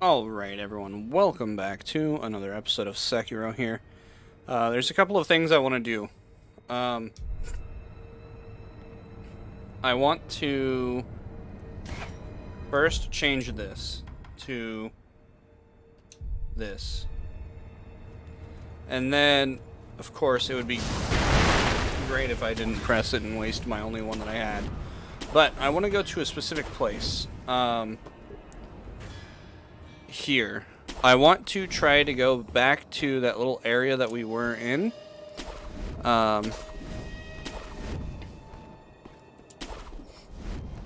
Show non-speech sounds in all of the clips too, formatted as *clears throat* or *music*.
Alright everyone, welcome back to another episode of Sekiro here. Uh, there's a couple of things I want to do. Um, I want to first change this to this. And then, of course, it would be great if I didn't press it and waste my only one that I had. But I want to go to a specific place. Um, here. I want to try to go back to that little area that we were in. Um,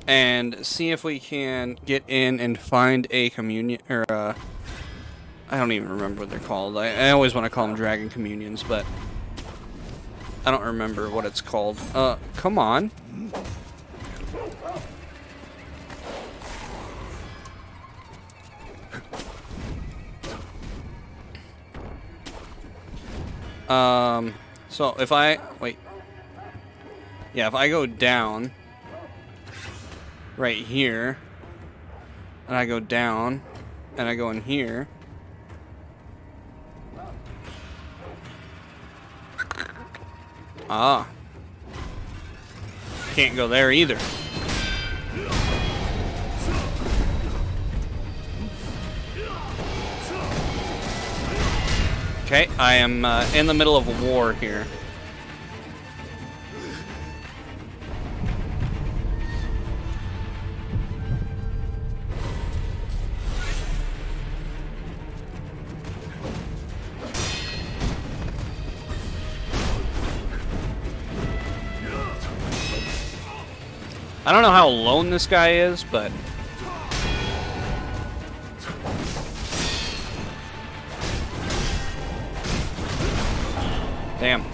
and see if we can get in and find a communion, or uh, I don't even remember what they're called. I, I always want to call them dragon communions, but I don't remember what it's called. Uh, come on. Um, so if I, wait. Yeah, if I go down right here, and I go down, and I go in here, Ah. Can't go there either. Okay, I am uh, in the middle of a war here. I don't know how alone this guy is, but... Damn.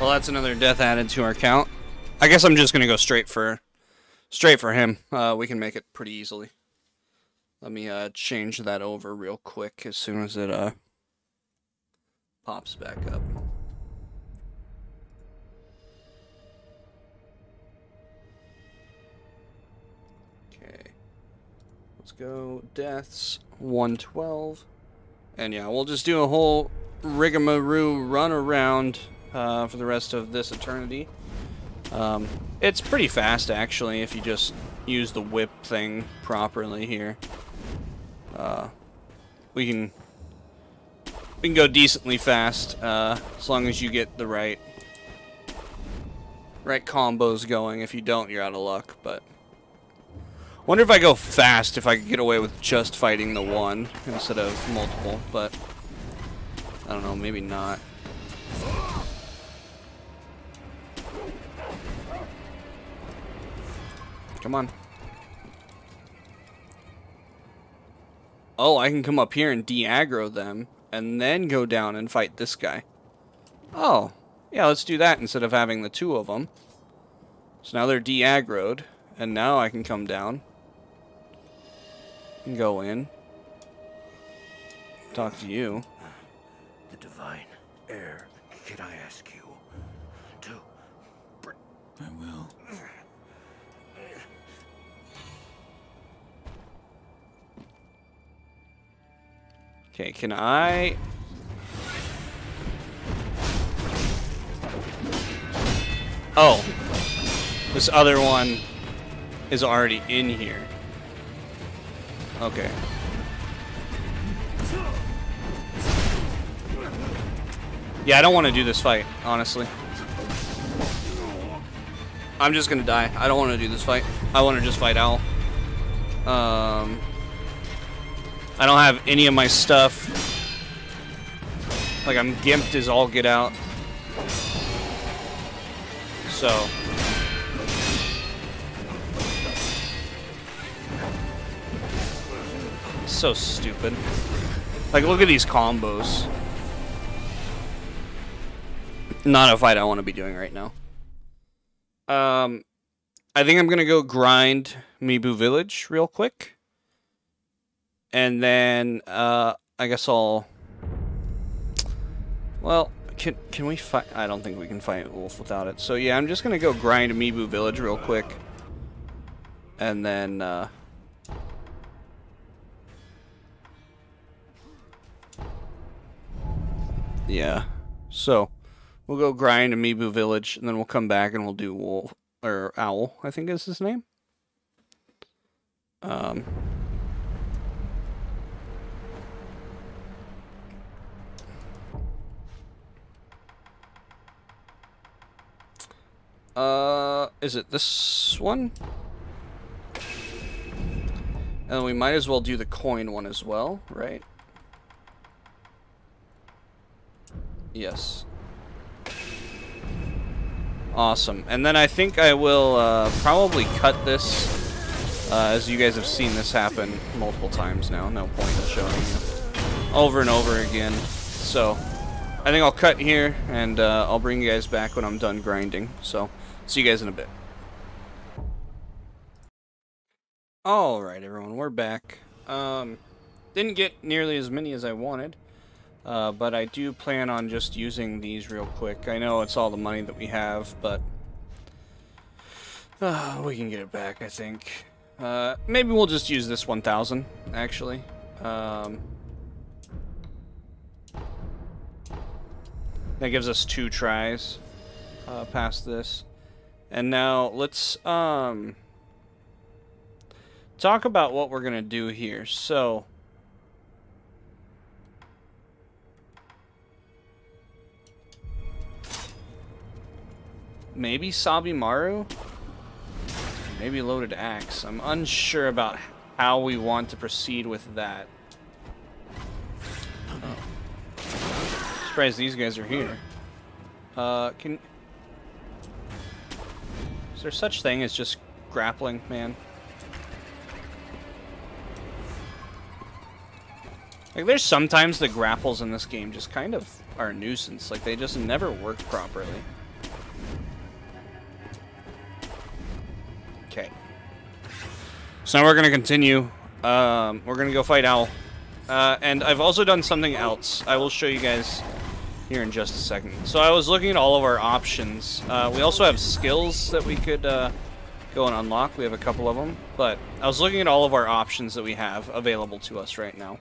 Well, that's another death added to our count. I guess I'm just gonna go straight for... Straight for him. Uh, we can make it pretty easily. Let me uh, change that over real quick as soon as it uh, pops back up. Okay. Let's go deaths 112. And yeah, we'll just do a whole rigmarole run around uh, for the rest of this eternity. Um, it's pretty fast actually if you just use the whip thing properly here. Uh, we can we can go decently fast uh, as long as you get the right right combos going. If you don't, you're out of luck. But Wonder if I go fast, if I could get away with just fighting the one instead of multiple, but I don't know, maybe not. Come on. Oh, I can come up here and de-aggro them, and then go down and fight this guy. Oh, yeah, let's do that instead of having the two of them. So now they're de-aggroed, and now I can come down and go in. Talk to you. The divine heir, can I ask you to... I will. Okay, can I... Oh. This other one is already in here. Okay. Yeah, I don't want to do this fight, honestly. I'm just gonna die. I don't want to do this fight. I want to just fight Owl. Um, I don't have any of my stuff. Like, I'm gimped as all get out. So... so stupid. Like, look at these combos not a fight I want to be doing right now. Um, I think I'm gonna go grind Mibu Village real quick, and then uh, I guess I'll. Well, can can we fight? I don't think we can fight Wolf without it. So yeah, I'm just gonna go grind Mibu Village real quick, and then. Uh, yeah. So, we'll go grind Mibu Village, and then we'll come back and we'll do Wolf, or Owl, I think is his name. Um, uh, is it this one? And we might as well do the coin one as well, right? Yes. Awesome. And then I think I will uh, probably cut this, uh, as you guys have seen this happen multiple times now. No point in showing you over and over again. So I think I'll cut here, and uh, I'll bring you guys back when I'm done grinding. So see you guys in a bit. Alright, everyone, we're back. Um, didn't get nearly as many as I wanted. Uh, but I do plan on just using these real quick. I know it's all the money that we have, but uh, we can get it back, I think. Uh, maybe we'll just use this 1,000, actually. Um, that gives us two tries uh, past this. And now let's um, talk about what we're going to do here. So... Maybe Sabimaru? Maybe Loaded Axe. I'm unsure about how we want to proceed with that. Oh. Surprised these guys are here. Uh, can... Is there such thing as just grappling, man? Like, there's sometimes the grapples in this game just kind of are a nuisance. Like, they just never work properly. So now we're going to continue. Um, we're going to go fight Owl. Uh, and I've also done something else. I will show you guys here in just a second. So I was looking at all of our options. Uh, we also have skills that we could uh, go and unlock. We have a couple of them. But I was looking at all of our options that we have available to us right now.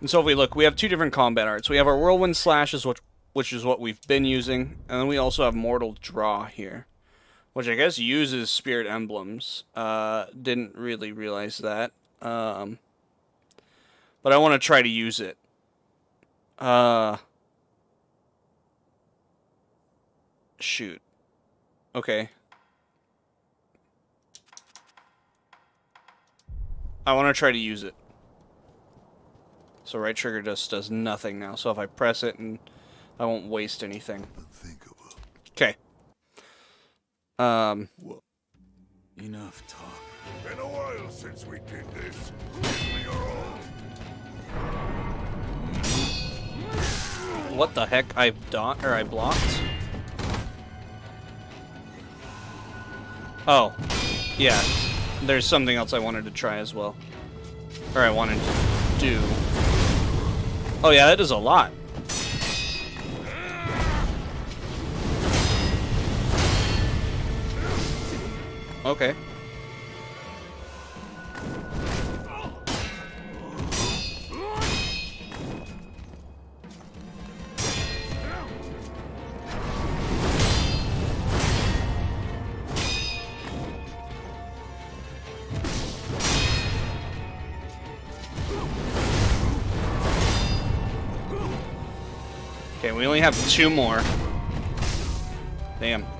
And so if we look, we have two different combat arts. We have our Whirlwind Slash, which is what we've been using. And then we also have Mortal Draw here which I guess uses spirit emblems. Uh, didn't really realize that. Um, but I want to try to use it. Uh, shoot. Okay. I want to try to use it. So right trigger just does nothing now. So if I press it and I won't waste anything. Okay. Um. Enough talk. Been a while since we did this. Give me your all. What the heck? I dot or I blocked? Oh, yeah. There's something else I wanted to try as well, or I wanted to do. Oh yeah, that is a lot. Okay. Okay, we only have two more. Damn.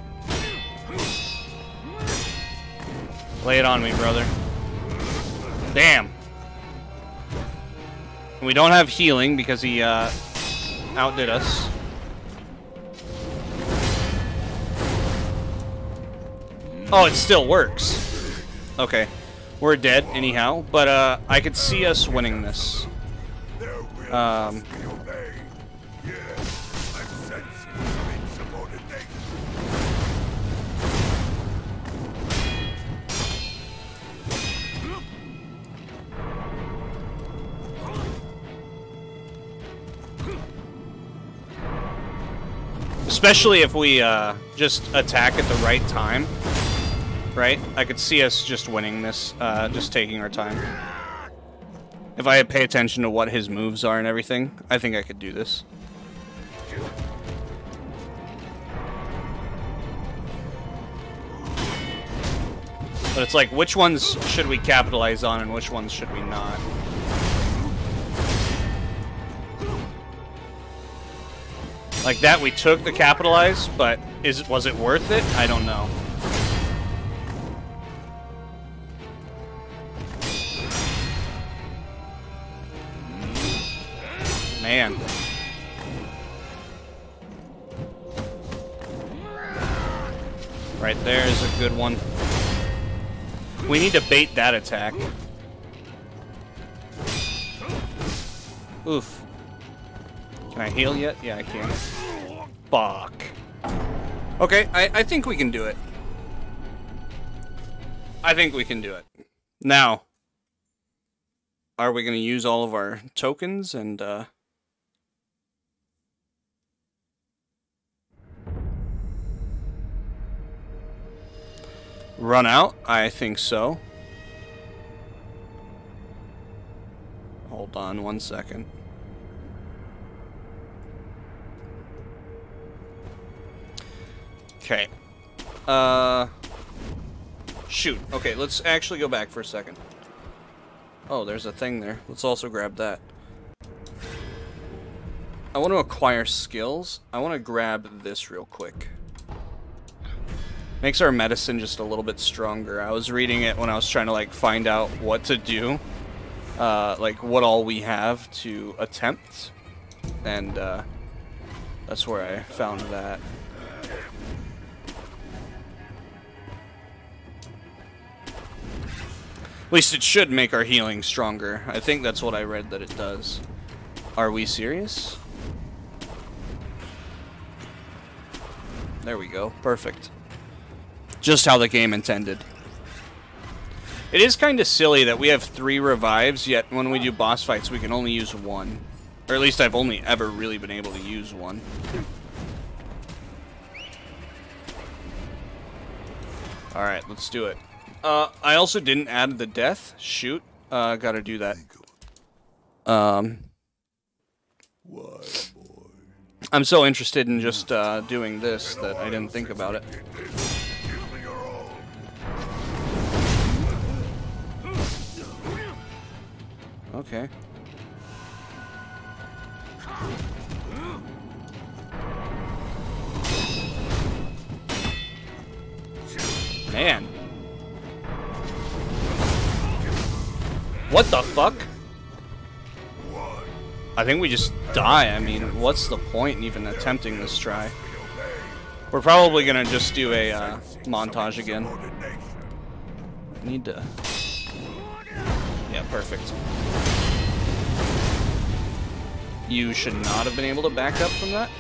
Lay it on me, brother. Damn. We don't have healing because he uh, outdid us. Oh, it still works. Okay. We're dead anyhow, but uh, I could see us winning this. Um, Especially if we uh, just attack at the right time. Right? I could see us just winning this, uh, just taking our time. If I pay attention to what his moves are and everything, I think I could do this. But it's like, which ones should we capitalize on and which ones should we not? Like that we took the capitalize, but is it was it worth it? I don't know. Man. Right there is a good one. We need to bait that attack. Oof. Can I heal yet? Yeah, I can. Fuck. Okay, I, I think we can do it. I think we can do it. Now, are we going to use all of our tokens and, uh... Run out? I think so. Hold on one second. Okay. Uh... Shoot. Okay, let's actually go back for a second. Oh, there's a thing there. Let's also grab that. I want to acquire skills. I want to grab this real quick. Makes our medicine just a little bit stronger. I was reading it when I was trying to like find out what to do. Uh, like what all we have to attempt. And uh, that's where I found that. At least it should make our healing stronger. I think that's what I read that it does. Are we serious? There we go. Perfect. Just how the game intended. It is kind of silly that we have three revives, yet when we do boss fights, we can only use one. Or at least I've only ever really been able to use one. Alright, let's do it. Uh, I also didn't add the death. Shoot. Uh, gotta do that. Um... I'm so interested in just uh, doing this that I didn't think about it. Okay. Man. What the fuck? I think we just die. I mean, what's the point in even attempting this try? We're probably gonna just do a uh, montage again. I need to... Yeah, perfect. You should not have been able to back up from that.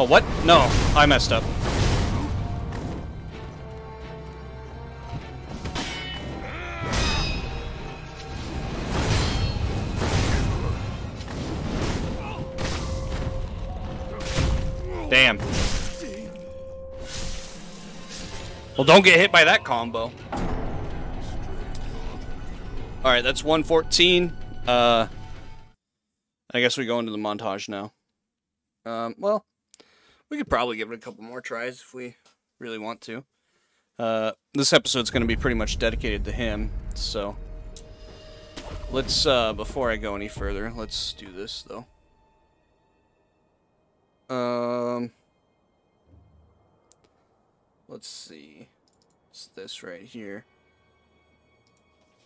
Oh, what? No, I messed up. Damn. Well, don't get hit by that combo. Alright, that's 114. Uh, I guess we go into the montage now. Um, well, we could probably give it a couple more tries if we really want to. Uh, this episode's going to be pretty much dedicated to him, so... Let's, uh, before I go any further, let's do this, though. Um, let's see. It's this right here.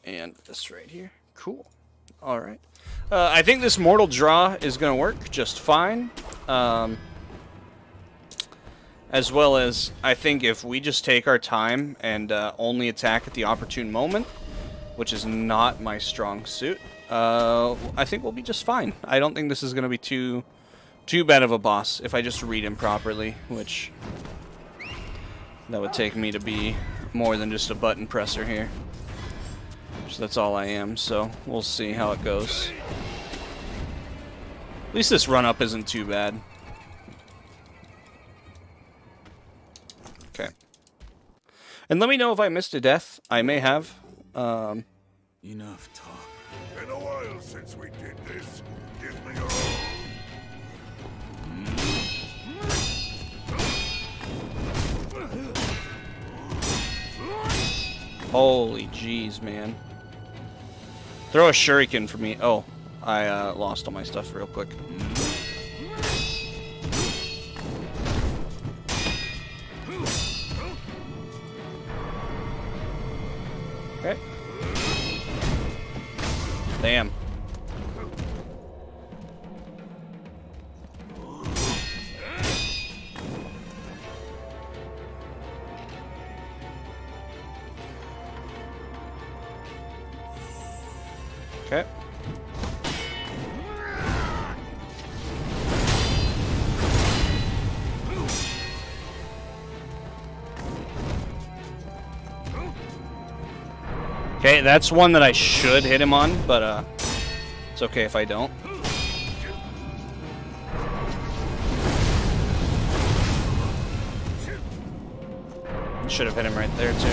And this right here. Cool. All right. Uh, I think this Mortal Draw is going to work just fine. Um, as well as, I think if we just take our time and uh, only attack at the opportune moment, which is not my strong suit, uh, I think we'll be just fine. I don't think this is going to be too too bad of a boss if I just read him properly, which that would take me to be more than just a button presser here. So that's all I am, so we'll see how it goes. At least this run up isn't too bad. And let me know if I missed a death. I may have. Um, Enough talk. Been a while since we did this. Give me your all. holy jeez, man. Throw a shuriken for me. Oh, I uh, lost all my stuff real quick. Okay. Damn. Okay, that's one that I should hit him on, but uh, it's okay if I don't. Should have hit him right there too.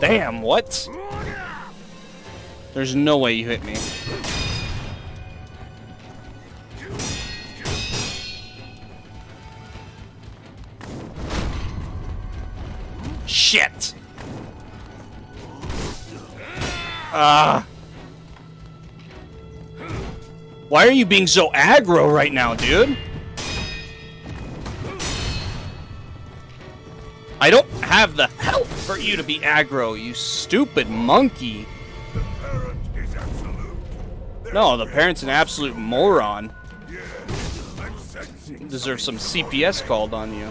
Damn, what? There's no way you hit me. Shit! Ah. Why are you being so aggro right now, dude? I don't have the help for you to be aggro, you stupid monkey. The. No, the parent's an absolute moron. Yes, Deserves some CPS called on you.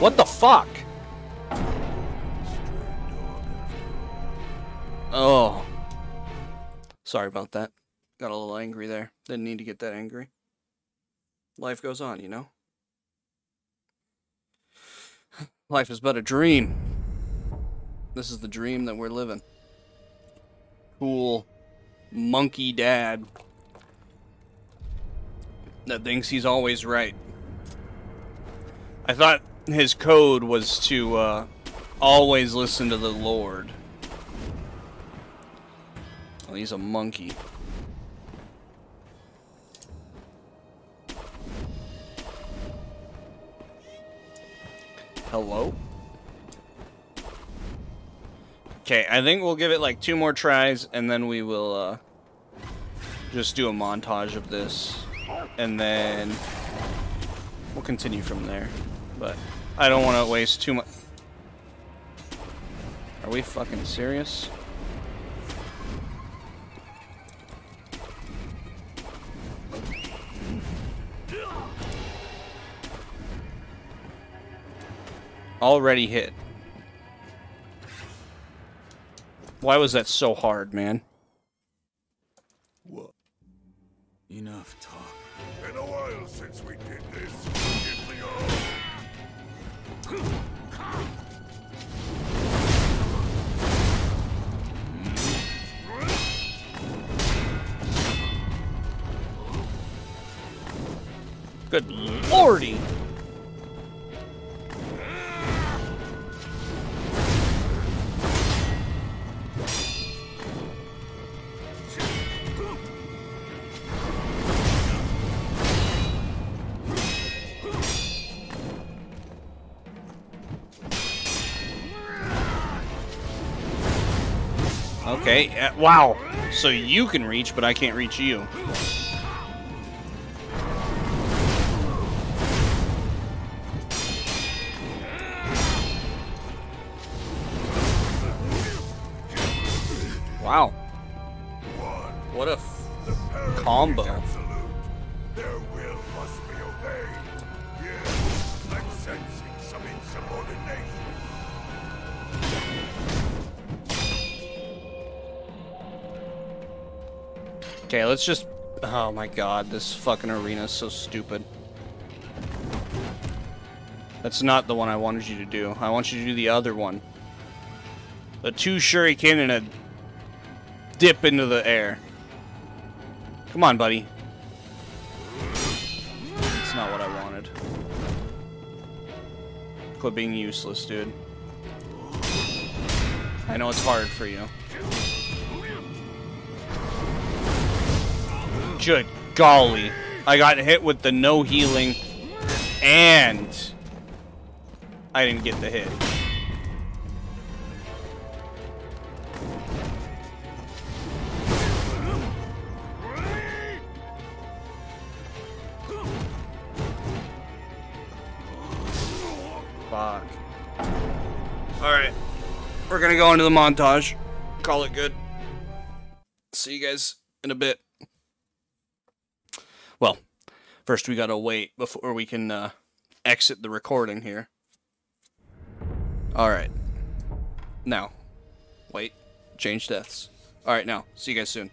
What the fuck? Oh. Sorry about that. Got a little angry there. Didn't need to get that angry. Life goes on, you know? *sighs* Life is but a dream. This is the dream that we're living. Cool monkey dad that thinks he's always right. I thought his code was to uh, always listen to the Lord. Well, he's a monkey. Hello? Okay, I think we'll give it like two more tries and then we will uh, just do a montage of this. And then we'll continue from there. But I don't want to waste too much. Are we fucking serious? Already hit. Why was that so hard, man? What? Enough talk. Been a while since we did this. Good lordy! Okay, uh, wow. So you can reach, but I can't reach you. Okay, let's just Oh my god, this fucking arena is so stupid. That's not the one I wanted you to do. I want you to do the other one. The two shuriken and a dip into the air. Come on, buddy. It's not what I wanted. Quit being useless, dude. I know it's hard for you. Good golly. I got hit with the no healing and I didn't get the hit. Fuck. Alright. We're gonna go into the montage. Call it good. See you guys in a bit. Well, first we gotta wait before we can uh, exit the recording here. Alright. Now. Wait. Change deaths. Alright, now. See you guys soon.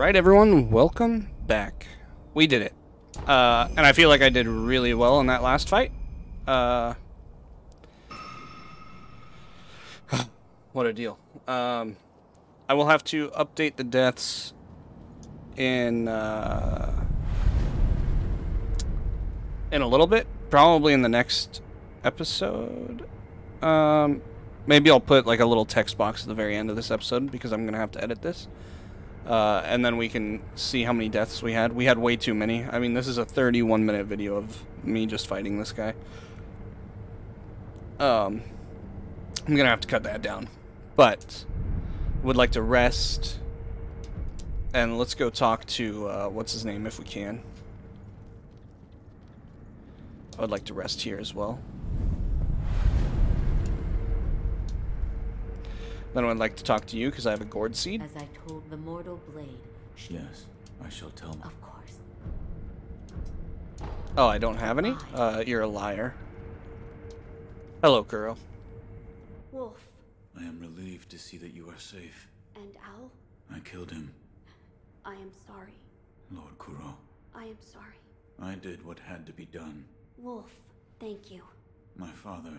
Alright, everyone, welcome back. We did it. Uh, and I feel like I did really well in that last fight. Uh, *sighs* what a deal. Um, I will have to update the deaths in, uh, in a little bit. Probably in the next episode. Um, maybe I'll put like a little text box at the very end of this episode because I'm going to have to edit this. Uh, and then we can see how many deaths we had. We had way too many. I mean, this is a 31 minute video of me just fighting this guy. Um, I'm gonna have to cut that down. But, would like to rest. And let's go talk to, uh, what's his name if we can. I would like to rest here as well. Then I'd like to talk to you because I have a gourd seed. As I told the mortal blade, Yes, I shall tell my. of course. Oh, I don't have any? Uh, you're a liar. Hello, Kuro. Wolf I am relieved to see that you are safe. and Owl, I killed him, I am sorry. Lord Kuro. I am sorry. I did what had to be done. Wolf, thank you. My father,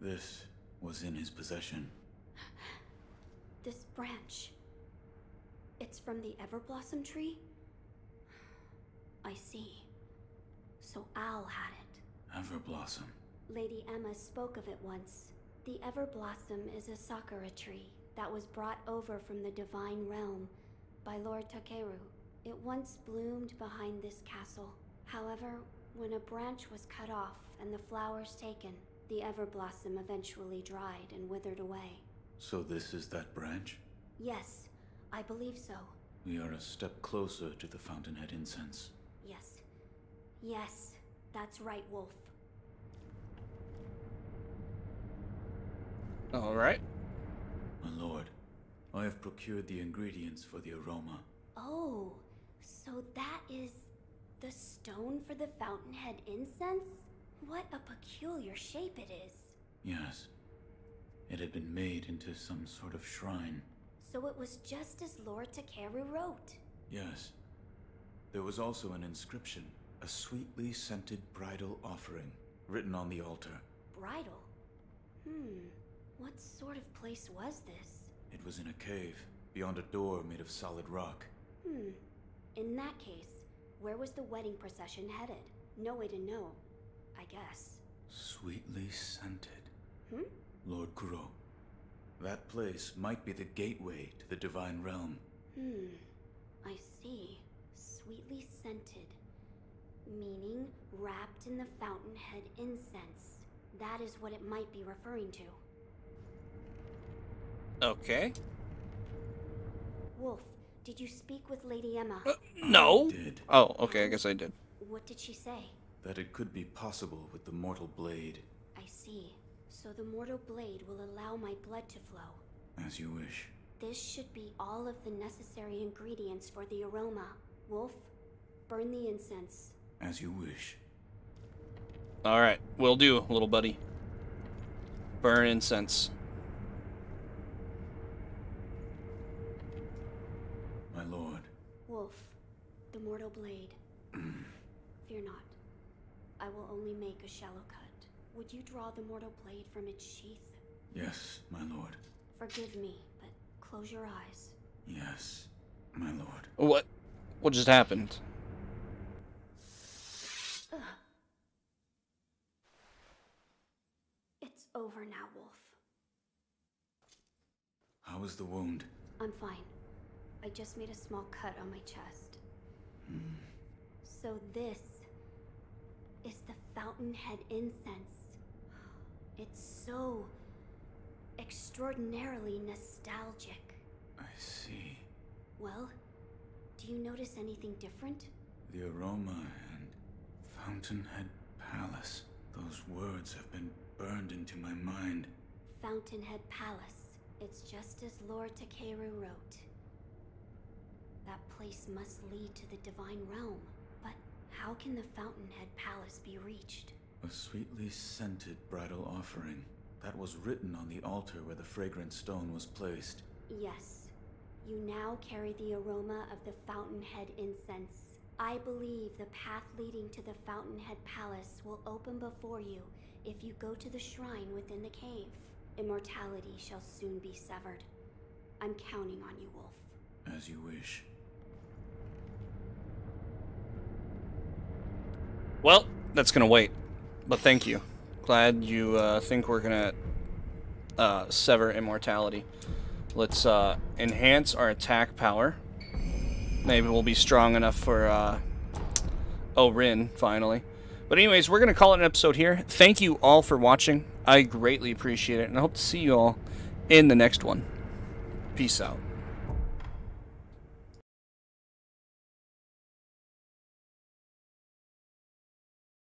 this was in his possession. *sighs* This branch. It's from the Everblossom tree? I see. So Owl had it. Everblossom. Lady Emma spoke of it once. The Everblossom is a sakura tree that was brought over from the Divine Realm by Lord Takeru. It once bloomed behind this castle. However, when a branch was cut off and the flowers taken, the Everblossom eventually dried and withered away. So this is that branch? Yes, I believe so. We are a step closer to the Fountainhead incense. Yes. Yes, that's right, Wolf. Alright. My lord, I have procured the ingredients for the aroma. Oh, so that is the stone for the Fountainhead incense? What a peculiar shape it is. Yes. It had been made into some sort of shrine. So it was just as Lord Takeru wrote. Yes. There was also an inscription, a sweetly scented bridal offering, written on the altar. Bridal. Hmm. What sort of place was this? It was in a cave, beyond a door made of solid rock. Hmm. In that case, where was the wedding procession headed? No way to know. I guess. Sweetly scented. Hmm? Lord Kuro. That place might be the gateway to the Divine Realm. Hmm. I see. Sweetly scented. Meaning wrapped in the Fountainhead incense. That is what it might be referring to. Okay. Wolf, did you speak with Lady Emma? Uh, no. Did. Oh, okay, I guess I did. What did she say? That it could be possible with the mortal blade. I see. So the mortal blade will allow my blood to flow. As you wish. This should be all of the necessary ingredients for the aroma. Wolf, burn the incense. As you wish. Alright, will do, little buddy. Burn incense. My lord. Wolf, the mortal blade. *clears throat* Fear not. I will only make a shallow cut. Would you draw the mortal blade from its sheath? Yes, my lord. Forgive me, but close your eyes. Yes, my lord. What? What just happened? It's over now, Wolf. How is the wound? I'm fine. I just made a small cut on my chest. Hmm. So this is the Fountainhead incense. It's so extraordinarily nostalgic. I see. Well, do you notice anything different? The aroma and Fountainhead Palace. Those words have been burned into my mind. Fountainhead Palace. It's just as Lord Takeru wrote. That place must lead to the Divine Realm. But how can the Fountainhead Palace be reached? A sweetly scented bridal offering that was written on the altar where the fragrant stone was placed. Yes. You now carry the aroma of the Fountainhead incense. I believe the path leading to the Fountainhead Palace will open before you if you go to the shrine within the cave. Immortality shall soon be severed. I'm counting on you, Wolf. As you wish. Well, that's gonna wait. But thank you. Glad you uh, think we're gonna uh, sever immortality. Let's uh, enhance our attack power. Maybe we'll be strong enough for uh, Orin finally. But anyways, we're gonna call it an episode here. Thank you all for watching. I greatly appreciate it, and I hope to see you all in the next one. Peace out.